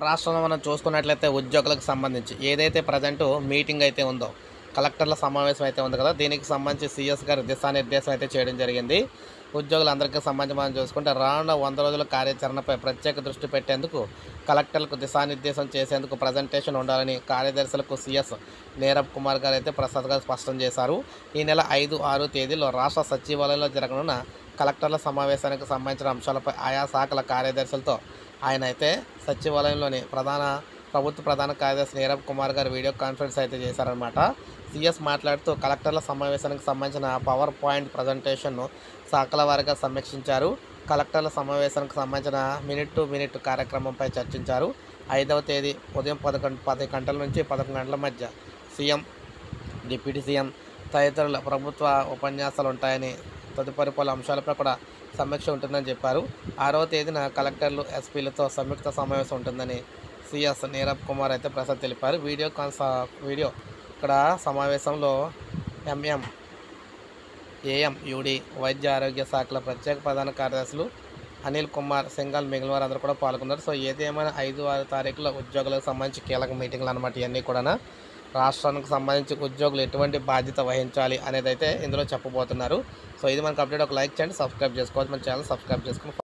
రాష్ట్రంలో మనం చూసుకున్నట్లయితే ఉద్యోగులకు సంబంధించి ఏదైతే ప్రజెంట్ మీటింగ్ అయితే ఉందో కలెక్టర్ల సమావేశం అయితే ఉంది కదా దీనికి సంబంధించి సీఎస్ గారు దిశానిర్దేశం అయితే చేయడం జరిగింది. ఉద్యోగులందరికీ సంబంధించి మనం చూసుకుంటే రానున్న వంద రోజుల కార్యాచరణపై ప్రత్యేక దృష్టి పెట్టేందుకు కలెక్టర్లకు దిశానిర్దేశం చేసేందుకు ప్రజెంటేషన్ ఉండాలని కార్యదర్శులకు సీఎస్ నీరబ్ కుమార్ గారు అయితే ప్రసాద్ గారు స్పష్టం చేశారు. ఈ నెల ఐదు ఆరు తేదీలో రాష్ట్ర సచివాలయంలో జరగనున్న కలెక్టర్ల సమావేశానికి సంబంధించిన అంశాలపై ఆయా శాఖల కార్యదర్శులతో ఆయన అయితే సచివాలయంలోని ప్రధాన ప్రభుత్వ ప్రధాన కార్యదర్శి నీరబ్ కుమార్ గారు వీడియో కాన్ఫరెన్స్ అయితే చేశారనమాట సీఎస్ మాట్లాడుతూ కలెక్టర్ల సమావేశానికి సంబంధించిన పవర్ పాయింట్ ప్రజెంటేషన్ను శాఖల వారిగా సమీక్షించారు. కలెక్టర్ల సమావేశానికి సంబంధించిన మినిట్ టు మినిట్ కార్యక్రమంపై చర్చించారు. ఐదవ తేదీ ఉదయం పదకొండు పది గంటల నుంచి పదకొండు గంటల మధ్య సీఎం డిప్యూటీ సీఎం తదితరుల ప్రభుత్వ ఉపన్యాసాలు ఉంటాయని తదుపరి పలు అంశాలపై కూడా సమీక్ష ఉంటుందని చెప్పారు. ఆరవ తేదీన కలెక్టర్లు ఎస్పీలతో సంయుక్త సమావేశం ఉంటుందని సిఎస్ నీరబ్ కుమార్ అయితే ప్రసాద్ తెలిపారు. వీడియో కాన్సా వీడియో ఇక్కడ సమావేశంలో ఎంఎం ఏఎం యూడి వైద్య ఆరోగ్య శాఖల ప్రత్యేక ప్రధాన కార్యదర్శులు అనిల్ కుమార్ సింగల్ మిగిలిన వారు అందరూ కూడా పాల్గొన్నారు. సో ఏదేమైనా ఐదు ఆరు తారీఖుల ఉద్యోగులకు సంబంధించి కీలక మీటింగ్లు అనమాట ఇవన్నీ కూడా రాష్ట్రానికి సంబంధించి ఉద్యోగులు ఎటువంటి బాధ్యత వహించాలి అనేది అయితే ఇందులో చెప్పబోతున్నారు. సో ఇది మనకు అప్డేట్ ఒక లైక్ చేయండి సబ్స్క్రైబ్ చేసుకోవచ్చు. మన ఛానల్ సబ్స్క్రైబ్ చేసుకుని